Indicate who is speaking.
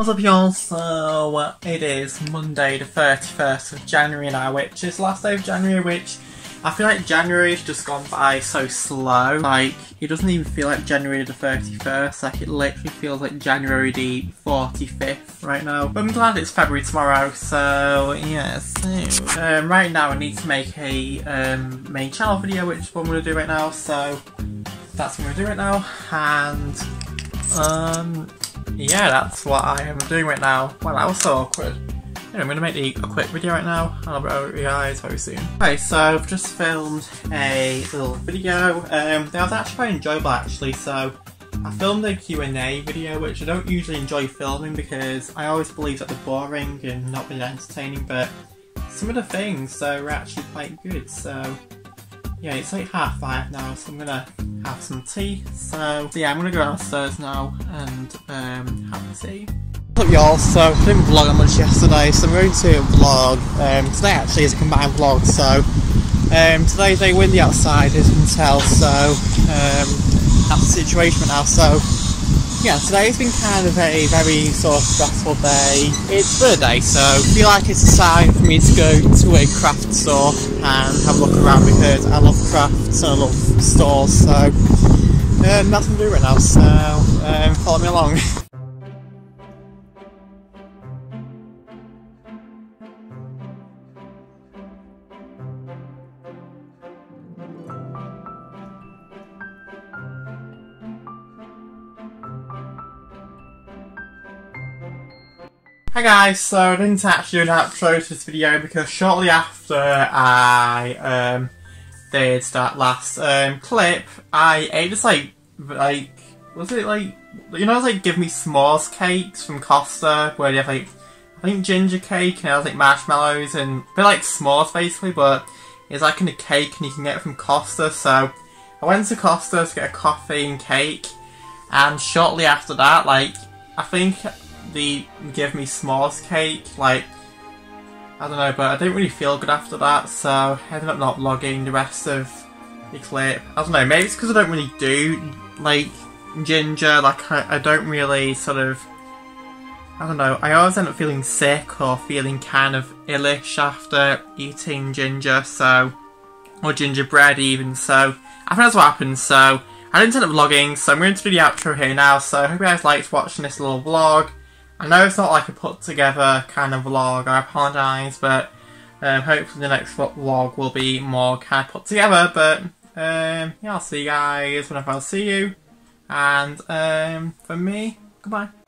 Speaker 1: What's up y'all? So uh, it is Monday the 31st of January now, which is last day of January, which I feel like January's just gone by so slow. Like, it doesn't even feel like January the 31st, like it literally feels like January the 45th right now. But I'm glad it's February tomorrow, so. Yeah, um, right now I need to make a um, main channel video, which is what I'm going to do right now, so that's what I'm going to do right now. And, um, yeah, that's what I am doing right now. Well, that was so awkward. Anyway, I'm going to make a quick video right now, and I'll be over you guys very soon. Okay, so I've just filmed a little video. Um, that was actually quite enjoyable actually, so I filmed a Q&A video, which I don't usually enjoy filming because I always believe that they're boring and not really entertaining, but some of the things uh, were actually quite good, so yeah, it's like half five now, so I'm gonna have some tea. So, so yeah, I'm gonna go downstairs now and um, have tea. What's up y'all, so I didn't vlog that much yesterday, so I'm going to vlog, um, today actually is a combined vlog, so um, today's very windy outside as you can tell, so um, that's the situation right now, so yeah, today's been kind of a very sort of stressful day. It's birthday, so I feel like it's a sign for me to go to a craft store and have a look around because I love crafts and I love stores, so um, that's what I'm doing right now, so um, follow me along. Hi guys, so I didn't actually do an outro to this video because shortly after I um, did that last um, clip, I ate this like, like, was it like, you know like Give Me S'mores cakes from Costa where they have like, I think ginger cake and it has like marshmallows and a bit like s'mores basically but it's like in a cake and you can get it from Costa so I went to Costa to get a coffee and cake and shortly after that like I think the give me s'mores cake, like, I don't know, but I didn't really feel good after that, so I ended up not vlogging the rest of the clip. I don't know, maybe it's because I don't really do, like, ginger, like, I, I don't really sort of, I don't know, I always end up feeling sick or feeling kind of illish after eating ginger, so, or gingerbread even, so, I think that's what happened, so, I didn't end up vlogging, so I'm going to do the outro here now, so I hope you guys liked watching this little vlog. I know it's not like a put together kind of vlog, I apologise, but um, hopefully the next vlog will be more kind of put together, but um, yeah, I'll see you guys whenever I see you, and um, for me, goodbye.